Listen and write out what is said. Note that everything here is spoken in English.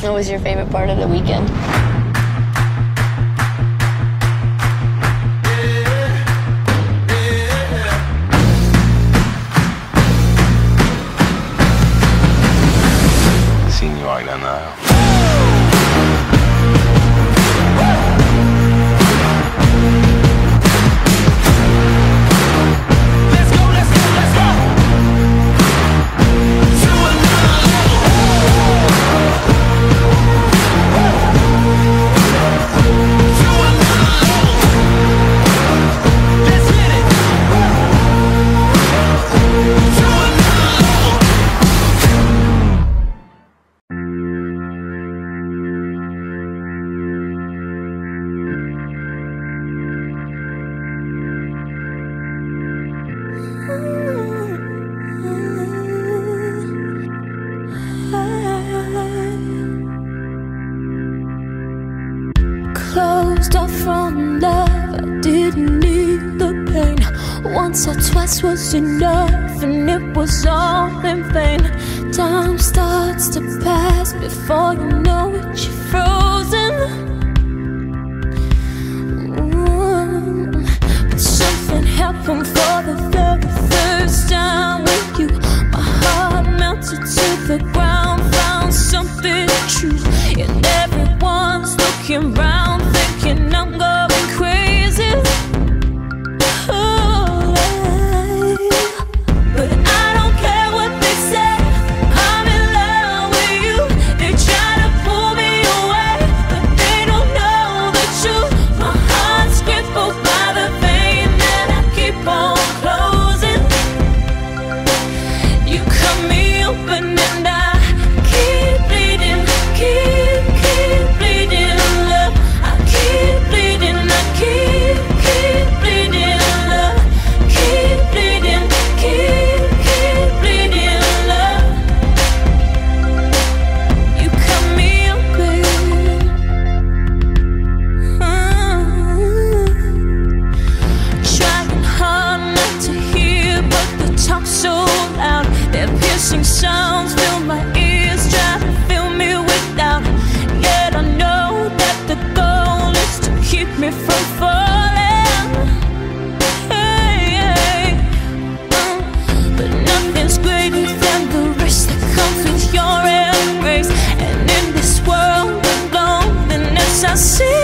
What was your favorite part of the weekend? stuff from love. I didn't need the pain. Once or twice was enough, and it was all in vain. Time starts to pass before you know it, you're frozen. But something happened for the very first time with you. My heart melted to the ground. Crashing sounds fill my ears, try to fill me with doubt. Yet I know that the goal is to keep me from falling. Hey, hey. Mm. But nothing's greater than the risk that comes with your embrace. And in this world of loneliness, I see.